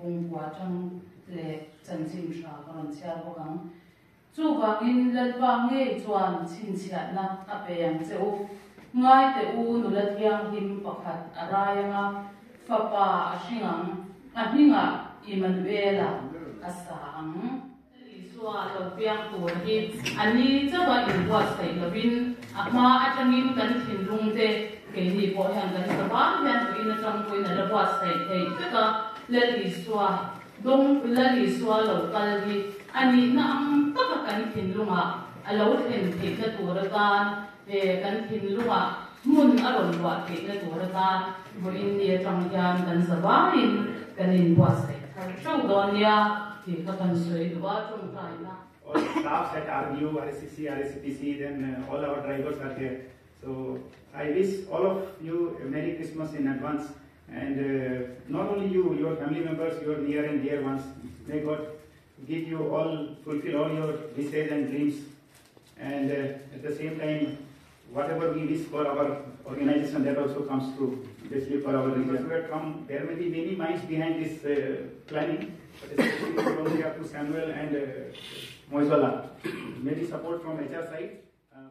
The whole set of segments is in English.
Kung buatang le tsensin sa koransya bukang, tsuva in le ba ngay tsuan tsinsilat na tape yang tsu'u ngay te'u nudat hiang 塞，嘿，这个 lal iswa dong lal iswa lo kalbi ani na ang kakakan kinlunga alaw hen te na turakan ve kan kinlunga mun aron wa te na turakan bo in ne changyan kan sabain kan in. Wasai chang donya te kakan soi wa chung taina all staffs at RBO, RSCC, RSCPC, then uh, all our drivers are there. So I wish all of you a Merry Christmas in advance. And uh, not only you, your family members, your near and dear ones, may God give you all, fulfill all your wishes and dreams. And uh, at the same time, whatever we wish for our organization, that also comes true, especially for our leaders who have come. There may be many minds behind this uh, planning, but especially from Samuel and uh, Moizola. Maybe support from HR side. Uh,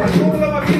pasó la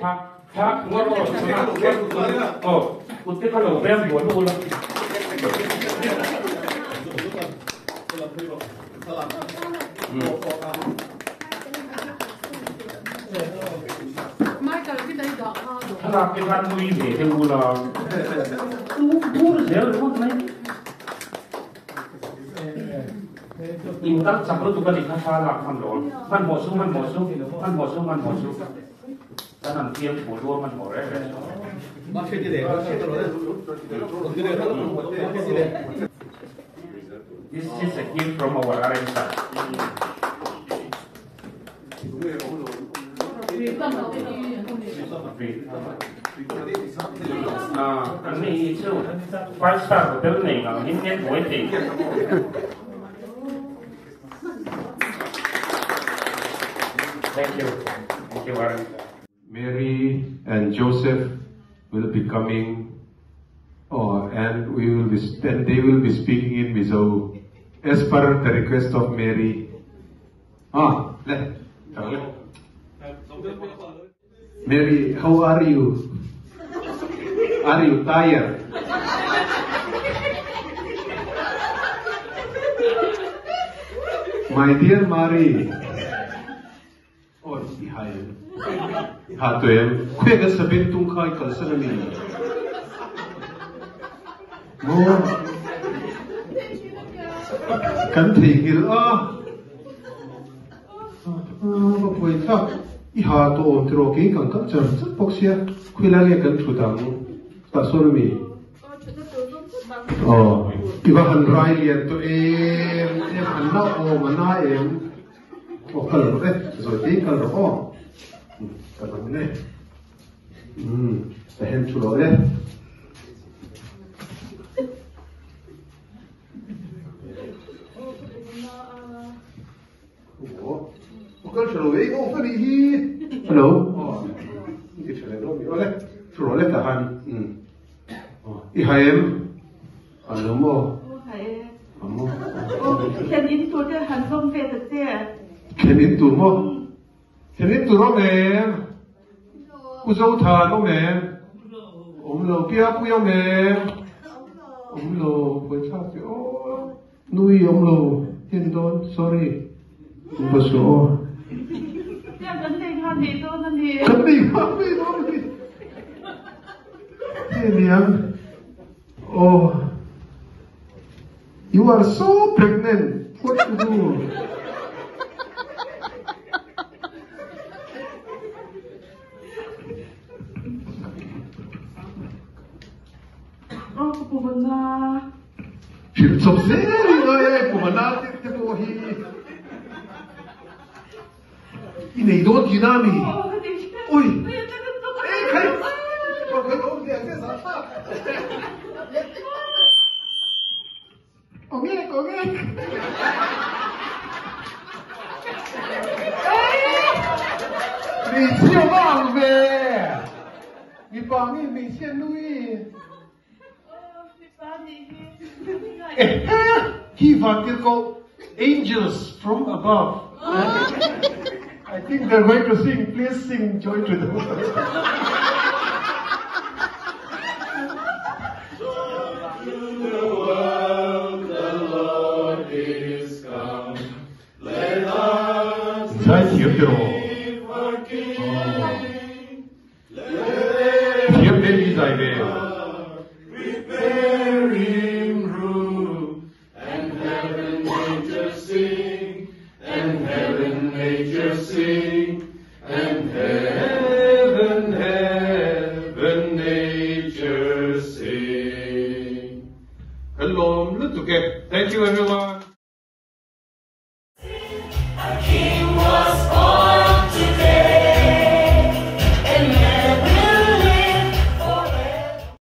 자, 자, 그거로 전화, 어, 어떡하려고 그냥 뭐 올라. 하나 깨간 무이 대대 in tak sakru tu kali khasa la kham lo man bo su man bo su man bo su man bo su ta nam tiêm bo lo man bo re ba che de ba che de This is a gift from our Arisa. À, anh ấy chú, five star hotel này mà nhìn nhận mỗi tiền. Thank you. Thank you, Arisa. Mary and Joseph will be coming, oh, and we will be, and they will be speaking in Mizo, as per the request of Mary. Ah, let, Mary, how are you? Are you tired? My dear Mary. 啊，对，快跟身边东开搞什么呢？我，跟提起啊，啊，我不会唱，一下都我们罗给刚刚讲，这不是，回来也跟出当，打什么呢？哦，一个很专业，对，很那我们那人，我可能哎，昨天可能哦。 잘하네. 음, 햄추러에. 어, 그걸 저러 왜 이거 오빠리히? 헬로. 어, 이게 저래로 이거래. 저러래 다한. 음. 어, 이 하엠. 아, 너무. 하엠. 너무. 괜히 돌대 한 손에 듣지. 괜히 또 뭐? 괜히 또 그러네. 不走他弄没？我们老爹不要没？我们老不差就哦，努力我们老天多，sorry，不说。要跟那他得多的你。跟那他得多的。这娘，哦，you are so pregnant. dinami. Uy. Ey, kayıp. He wanted to angels from above. I think they're going to sing. Please sing joy to the world. the world the Lord is come. Let us